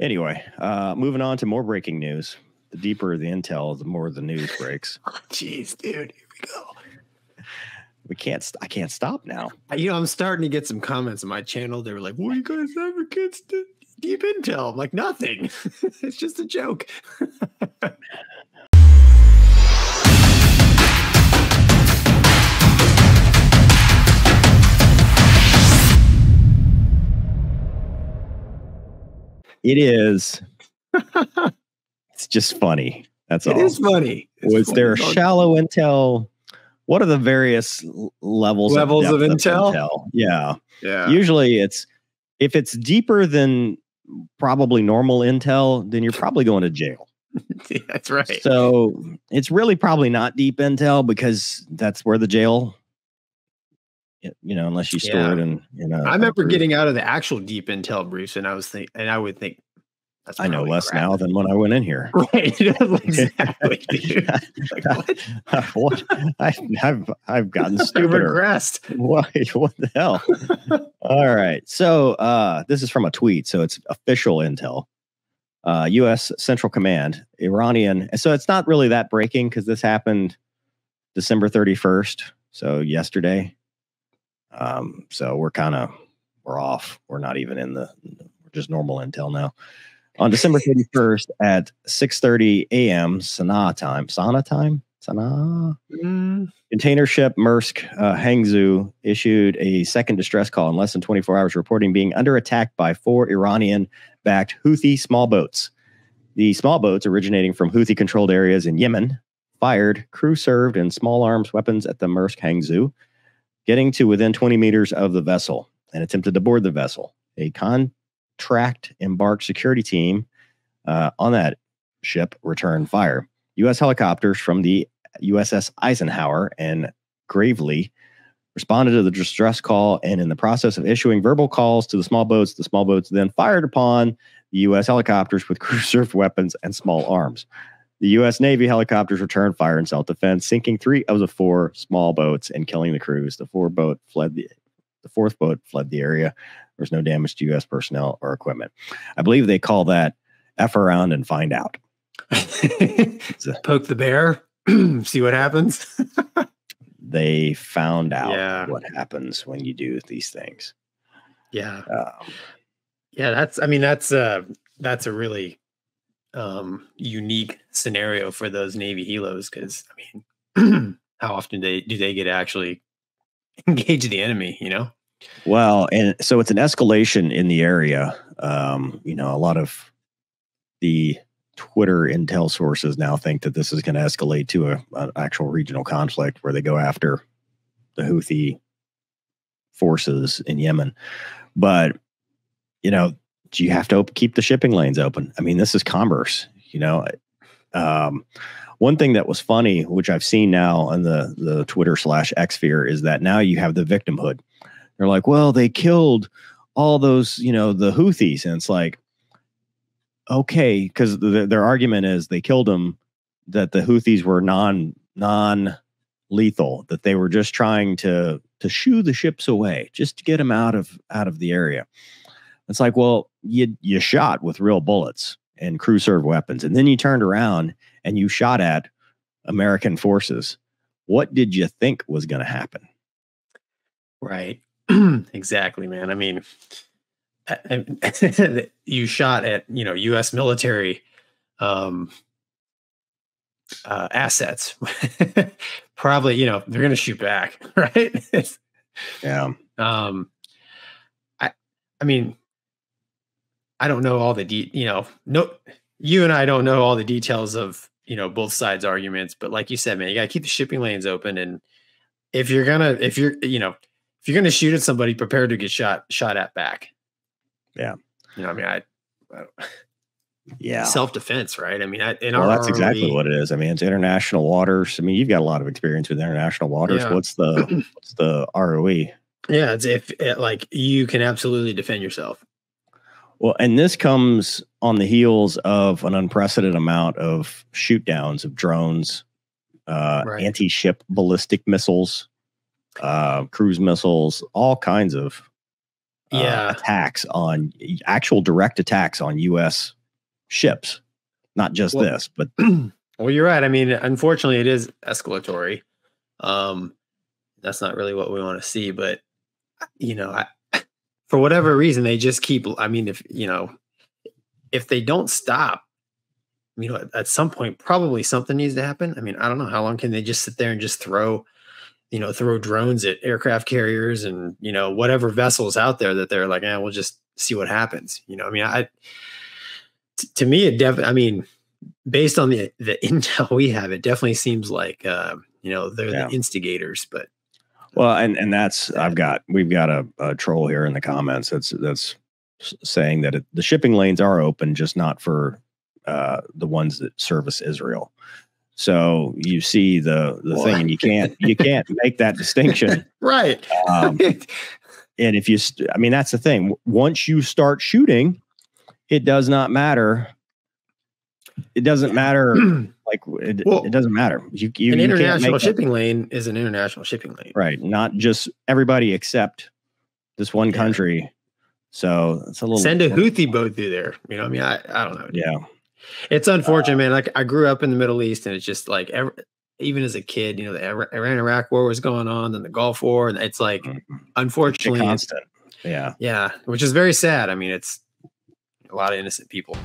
Anyway, uh, moving on to more breaking news. The deeper the intel, the more the news breaks. Jeez, dude, here we go. We can't. St- I can't stop now. You know, I'm starting to get some comments on my channel. They were like, "What do you guys have against deep intel?" I'm like, "Nothing. it's just a joke." It is. it's just funny. That's all. It is funny. It's Was funny. there shallow intel? What are the various levels Levels of depth intel? Yeah. Yeah. Usually it's if it's deeper than probably normal intel, then you're probably going to jail. That's right. So it's really probably not deep intel because that's where the jail, you know, unless you store Yeah. it in. in a, I remember getting out of the actual deep intel briefs, and I was think, and I would think, that's I know less crap. now than when I went in here. Right. exactly. Like, what? what? I, I've I've gotten I've stupider. regressed. Why? What the hell? All right. So uh, this is from a tweet. So it's official intel. Uh, U.S. Central Command, Iranian. So it's not really that breaking because this happened December 31st. So yesterday. Um, so we're kind of we're off. We're not even in the we're just normal intel now. On December 31st at 6:30 a.m. Sanaa time. Sanaa time. Sanaa. Mm, Container ship Maersk uh, Hangzhou issued a second distress call in less than 24 hours, reporting being under attack by four Iranian backed Houthi small boats. The small boats, originating from Houthi controlled areas in Yemen, fired crew served and small arms weapons at the Maersk Hangzhou, getting to within 20 meters of the vessel and attempted to board the vessel. A contract embarked security team uh, on that ship returned fire. U.S. helicopters from the USS Eisenhower and Gravely responded to the distress call, and in the process of issuing verbal calls to the small boats, the small boats then fired upon the U.S. helicopters with crew-served weapons and small arms. The U.S. Navy helicopters returned fire in self-defense, sinking three of the four small boats and killing the crews. The four boat fled the the fourth boat fled the area. There was no damage to U.S. personnel or equipment. I believe they call that "f around and find out." Poke the bear, see what happens. They found out Yeah. what happens when you do these things. yeah, Um, yeah. That's. I mean, that's uh that's a really um unique scenario for those Navy helos because I mean, how often they do they get to actually engage the enemy? You know. Well, and so it's an escalation in the area. Um, you know, a lot of the Twitter intel sources now think that this is going to escalate to a, an actual regional conflict where they go after the Houthi forces in Yemen. But you know, you have to keep the shipping lanes open. I mean, this is commerce. You know, um, one thing that was funny, which I've seen now on the the Twitter slash X sphere, is that now you have the victimhood they're like, well, they killed all those, you know, the Houthis. And it's like, okay, because the, their argument is they killed them that the Houthis were non non lethal, that they were just trying to to shoo the ships away, just to get them out of out of the area. It's like, well, you you shot with real bullets and crew served weapons, and then you turned around and you shot at American forces. What did you think was going to happen? Right. exactly, man. I mean, I- I- you shot at you know U.S. military um, uh, assets. Probably, you know, they're going to shoot back, right? Yeah. um, I, I mean, I don't know all the de- you know, no, you and I don't know all the details of you know both sides' arguments, but like you said, man, you got to keep the shipping lanes open, and if you're gonna, if you're, you know, if you're gonna shoot at somebody, prepare to get shot shot at back. Yeah. you know, I mean, I, Yeah. self defense, right? I mean, I, in well, our that's exactly army- what it is. I mean, it's international waters. I mean, you've got a lot of experience with international waters. Yeah. What's the what's the? ROE? Yeah, it's if it, like you can absolutely defend yourself. Well, and this comes on the heels of an unprecedented amount of shoot downs of drones, uh, Right. anti-ship ballistic missiles, uh, cruise missiles, all kinds of uh, Yeah. attacks on actual direct attacks on U.S. ships, not just Well- this, but well, you're right. I mean, unfortunately, it is escalatory. Um, that's not really what we want to see, but you know, I, for whatever reason, they just keep. I mean, if you know, if they don't stop, you know, at, at some point, probably something needs to happen. I mean, I don't know how long can they just sit there and just throw, you know, throw drones at aircraft carriers and you know whatever vessels out there that they're like, eh, we'll just see what happens. You know, I mean, I t- to me, it definitely. I mean, based on the the intel we have, it definitely seems like uh, you know they're Yeah. the instigators. But Well, and and that's I've got we've got a, a troll here in the comments that's that's saying that it, the shipping lanes are open, just not for uh, the ones that service Israel. So you see the the thing, and you can't you can't make that distinction. right, Um, and if you, st- I mean, that's the thing. Once you start shooting, it does not matter. It doesn't matter. Like it, Well, it doesn't matter. You, you, you can't international make that- shipping lane is an international shipping lane. right not just everybody except this one Yeah. country so it's a little Send a Houthi boat through there. You know, I mean, I, I don't know. dude. yeah It's unfortunate, man. Like I grew up in the Middle East, and it's just like ever, even as a kid, you know, the Iran Iraq War was going on, then the Gulf War, and it's like, Mhm. unfortunately, constant yeah yeah, which is very sad. I mean, it's a lot of innocent people.